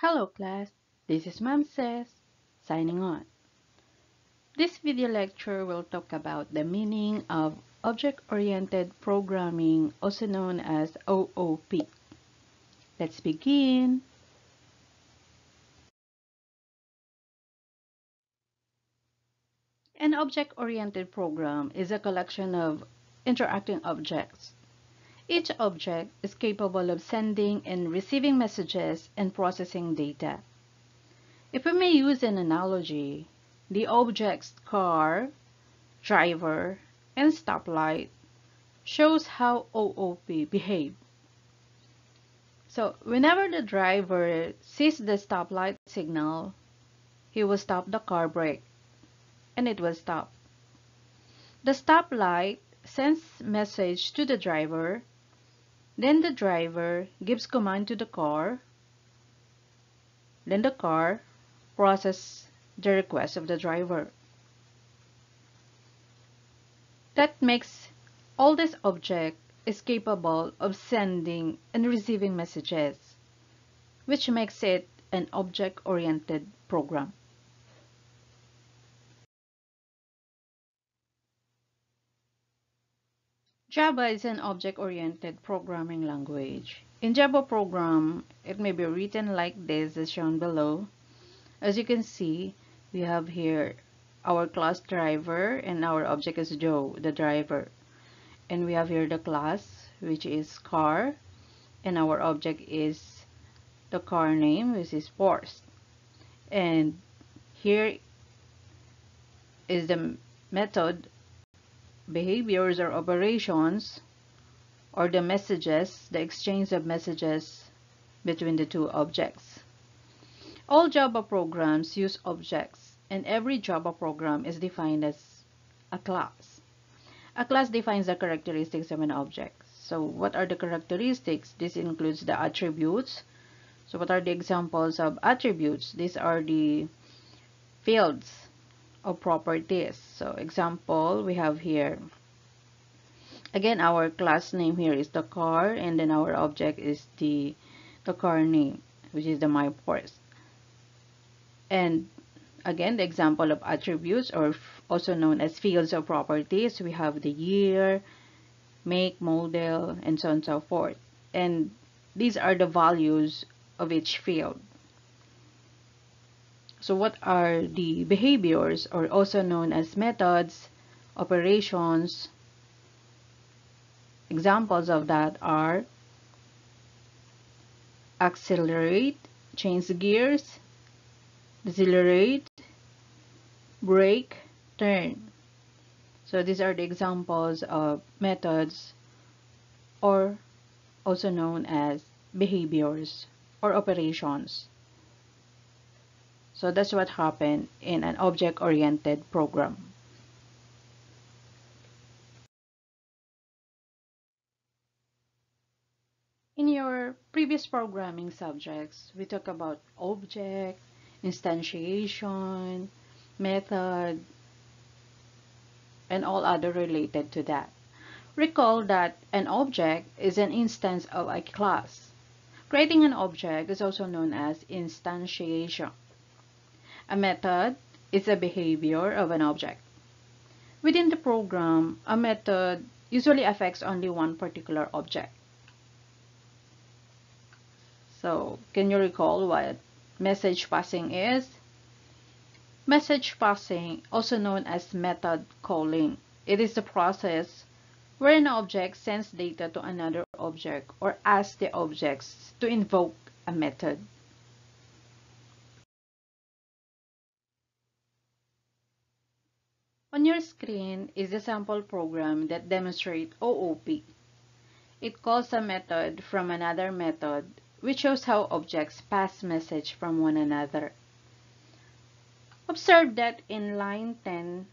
Hello class, this is Mom Says, signing on. This video lecture will talk about the meaning of Object-Oriented Programming, also known as OOP. Let's begin. An object-oriented program is a collection of interacting objects each object is capable of sending and receiving messages and processing data. If we may use an analogy, the objects car, driver, and stoplight shows how OOP behave. So whenever the driver sees the stoplight signal, he will stop the car brake and it will stop. The stoplight sends message to the driver then the driver gives command to the car. Then the car processes the request of the driver. That makes all this object is capable of sending and receiving messages, which makes it an object-oriented program. Java is an object-oriented programming language. In Java program, it may be written like this as shown below. As you can see, we have here our class driver and our object is Joe, the driver. And we have here the class, which is car, and our object is the car name, which is Force. And here is the method behaviors or operations or the messages, the exchange of messages between the two objects. All Java programs use objects and every Java program is defined as a class. A class defines the characteristics of an object. So what are the characteristics? This includes the attributes. So what are the examples of attributes? These are the fields of properties. So example, we have here. Again, our class name here is the car and then our object is the, the car name, which is the my MyPorse. And again, the example of attributes or also known as fields of properties, we have the year, make, model, and so on and so forth. And these are the values of each field. So what are the behaviors or also known as methods, operations? Examples of that are accelerate, change gears, decelerate, brake, turn. So these are the examples of methods or also known as behaviors or operations. So that's what happened in an object-oriented program. In your previous programming subjects, we talked about object, instantiation, method, and all other related to that. Recall that an object is an instance of a class. Creating an object is also known as instantiation. A method is a behavior of an object. Within the program, a method usually affects only one particular object. So, can you recall what message passing is? Message passing, also known as method calling. It is the process where an object sends data to another object or asks the objects to invoke a method. On your screen is the sample program that demonstrates OOP. It calls a method from another method, which shows how objects pass message from one another. Observe that in line 10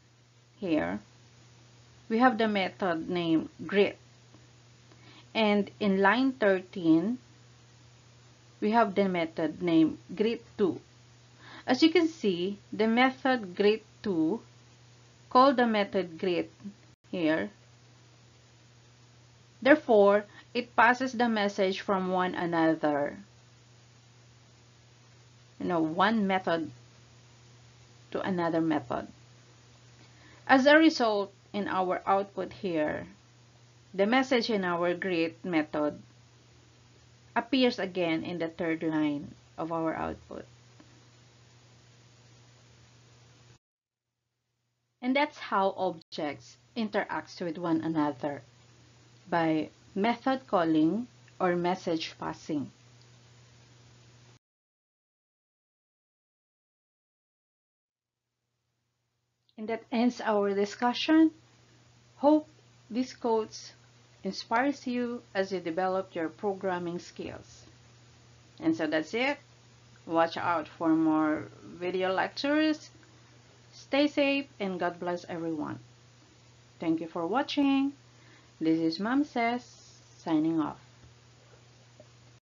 here, we have the method name greet. And in line 13, we have the method name greet2. As you can see, the method greet2 call the method greet here. Therefore, it passes the message from one another. you know, one method to another method. As a result, in our output here, the message in our greet method appears again in the third line of our output. And that's how objects interact with one another by method calling or message passing. And that ends our discussion. Hope these quotes inspires you as you develop your programming skills. And so that's it. Watch out for more video lectures. Stay safe and God bless everyone. Thank you for watching. This is Mom Says signing off.